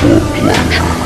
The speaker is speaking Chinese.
不要骗